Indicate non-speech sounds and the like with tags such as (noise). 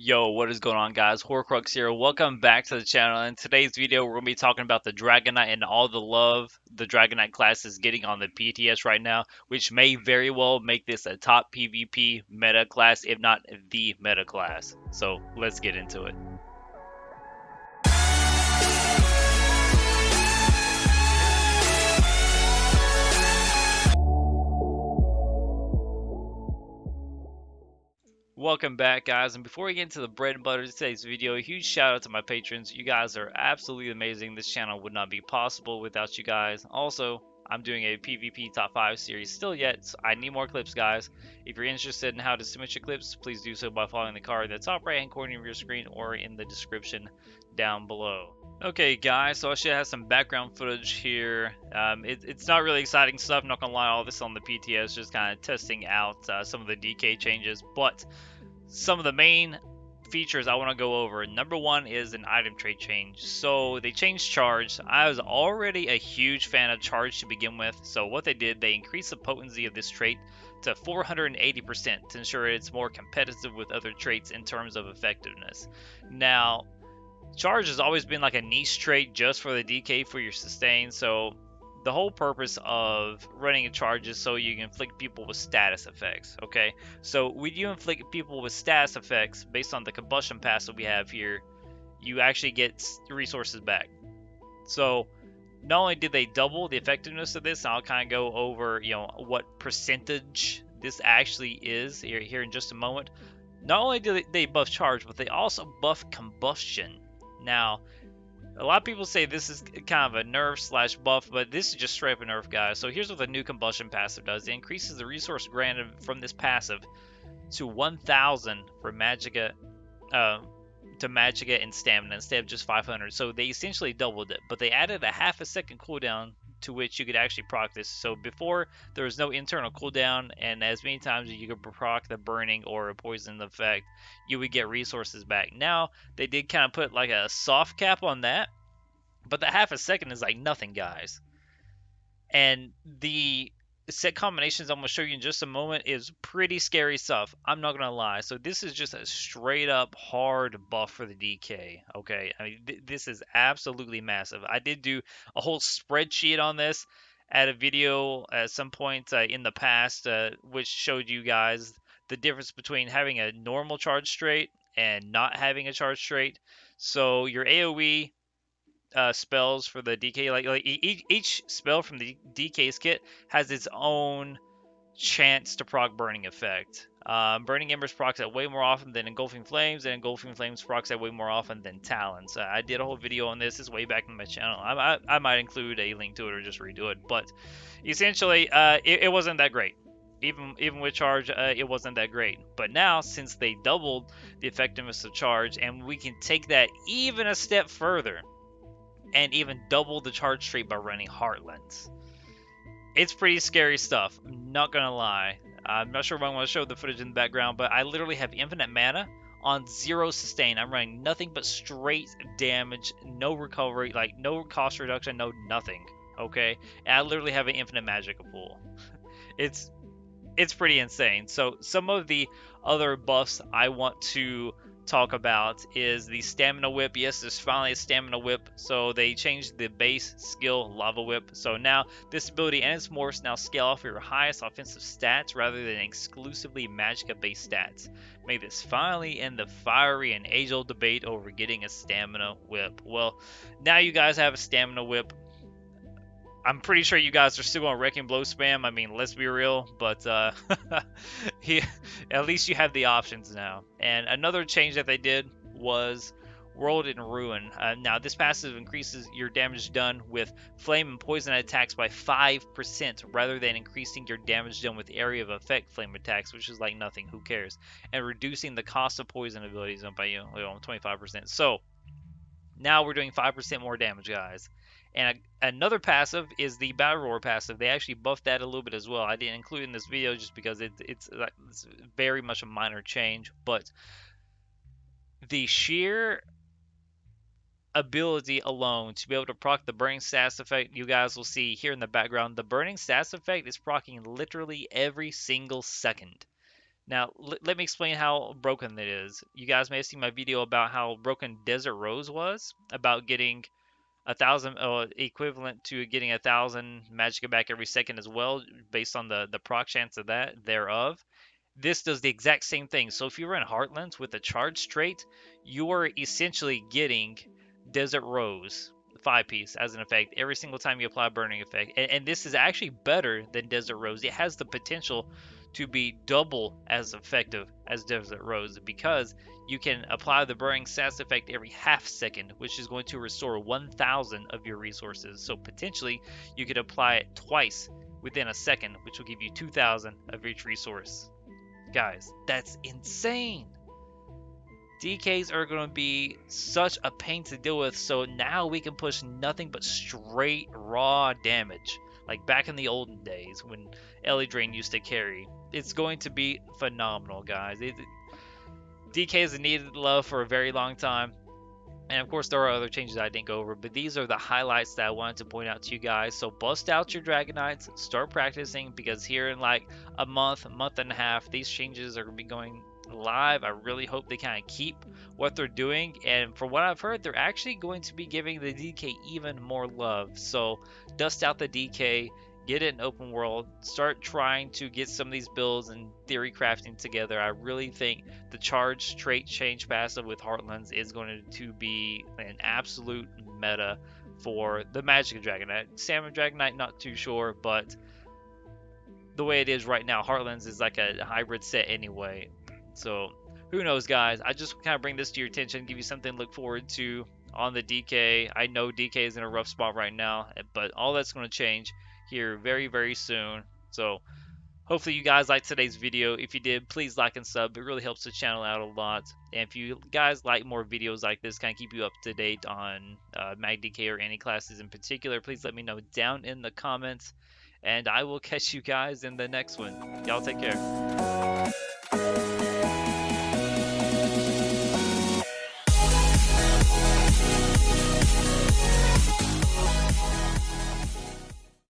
Yo, what is going on guys? Hoarcrux here. Welcome back to the channel. In today's video, we're going to be talking about the Dragonknight and all the love the Dragonknight class is getting on the PTS right now, which may very well make this a top PvP meta class, if not the meta class. So, let's get into it. Welcome back guys and before we get into the bread and butter of today's video a huge shout out to my patrons. You guys are absolutely amazing. This channel would not be possible without you guys. Also I'm doing a PvP top 5 series still yet so I need more clips guys. If you're interested in how to submit your clips please do so by following the card in the top right hand corner of your screen or in the description down below Okay guys, so I should have some background footage here. Um, it, it's not really exciting stuff, not gonna lie, all this on the PTS, just kind of testing out uh, some of the DK changes, but some of the main features I want to go over. Number one is an item trait change. So they changed charge. I was already a huge fan of charge to begin with. So what they did, they increased the potency of this trait to 480% to ensure it's more competitive with other traits in terms of effectiveness. Now, Charge has always been like a niche trait just for the DK for your sustain, so the whole purpose of running a charge is so you can inflict people with status effects, okay? So when you inflict people with status effects based on the combustion pass that we have here, you actually get resources back. So not only did they double the effectiveness of this, I'll kind of go over, you know, what percentage this actually is here, here in just a moment. Not only did they buff charge, but they also buff combustion. Now, a lot of people say this is kind of a nerf slash buff, but this is just straight up a nerf, guys. So here's what the new combustion passive does. It increases the resource granted from this passive to 1,000 for Magicka, uh, to Magicka and Stamina instead of just 500. So they essentially doubled it, but they added a half a second cooldown to which you could actually proc this. So before there was no internal cooldown, and as many times as you could proc the burning or a poison effect, you would get resources back. Now they did kind of put like a soft cap on that, but the half a second is like nothing, guys. And the set combinations I'm going to show you in just a moment is pretty scary stuff. I'm not going to lie. So this is just a straight up hard buff for the DK. Okay. I mean, th this is absolutely massive. I did do a whole spreadsheet on this at a video at some point uh, in the past, uh, which showed you guys the difference between having a normal charge straight and not having a charge straight. So your AoE uh, spells for the DK. Like, like each, each spell from the DK's kit has its own chance to proc Burning effect. Um, Burning Embers procs that way more often than Engulfing Flames, and Engulfing Flames procs that way more often than Talons. Uh, I did a whole video on this. It's way back in my channel. I, I, I, might include a link to it or just redo it. But essentially, uh, it, it, wasn't that great. Even even with charge, uh, it wasn't that great. But now, since they doubled the effectiveness of charge, and we can take that even a step further, and even double the charge trait by running Heartlands. It's pretty scary stuff, I'm not gonna lie. I'm not sure if I'm gonna show the footage in the background, but I literally have infinite mana on zero sustain. I'm running nothing but straight damage, no recovery, like no cost reduction, no nothing. Okay, and I literally have an infinite magic pool. (laughs) it's it's pretty insane. So some of the other buffs I want to talk about is the stamina whip. Yes, there's finally a stamina whip. So they changed the base skill lava whip. So now this ability and its morphs now scale off your highest offensive stats rather than exclusively Magicka based stats. Make this finally end the fiery and age old debate over getting a stamina whip. Well, now you guys have a stamina whip. I'm pretty sure you guys are still on Wrecking Blow spam. I mean, let's be real, but uh, (laughs) he, at least you have the options now. And another change that they did was World in Ruin. Uh, now, this passive increases your damage done with flame and poison attacks by 5% rather than increasing your damage done with area of effect flame attacks, which is like nothing, who cares, and reducing the cost of poison abilities by you know, 25%. So, now we're doing 5% more damage, guys. And a, another passive is the Battle Roar passive. They actually buffed that a little bit as well. I didn't include in this video just because it, it's, uh, it's very much a minor change. But the sheer ability alone to be able to proc the burning status effect you guys will see here in the background the burning status effect is procking literally every single second Now, let me explain how broken it is. You guys may have seen my video about how broken Desert Rose was, about getting a thousand uh, equivalent to getting a thousand magic back every second as well based on the the proc chance of that thereof. This does the exact same thing. So if you run heartlands with a charge trait you are essentially getting desert rose five piece as an effect every single time you apply burning effect. And, and this is actually better than desert rose. It has the potential to be double as effective as desert rose because you can apply the burning stats effect every half second, which is going to restore 1,000 of your resources. So potentially you could apply it twice within a second, which will give you 2,000 of each resource. Guys, that's insane. DKs are going to be such a pain to deal with, so now we can push nothing but straight raw damage, like back in the olden days when Ellie Drain used to carry. It's going to be phenomenal, guys. It, DK has needed love for a very long time. And of course, there are other changes I didn't go over, but these are the highlights that I wanted to point out to you guys. So bust out your Dragonknights, start practicing, because here in like a month, month and a half, these changes are going to be going live. I really hope they kind of keep what they're doing. And from what I've heard, they're actually going to be giving the DK even more love. So dust out the DK, get it in open world, start trying to get some of these builds and theory crafting together. I really think the charge trait change passive with Heartlands is going to be an absolute meta for the Magic Dragonknight. Salmon Dragonknight, not too sure, but the way it is right now, Heartlands is like a hybrid set anyway. So who knows, guys? I just kind of bring this to your attention, give you something to look forward to on the DK. I know DK is in a rough spot right now, but all that's going to change here very, very soon. So hopefully you guys liked today's video. If you did, please like and sub. It really helps the channel out a lot. And if you guys like more videos like this, kind of keep you up to date on uh, MagDK or any classes in particular, please let me know down in the comments. And I will (laughs) catch you guys in the next one. Y'all take care.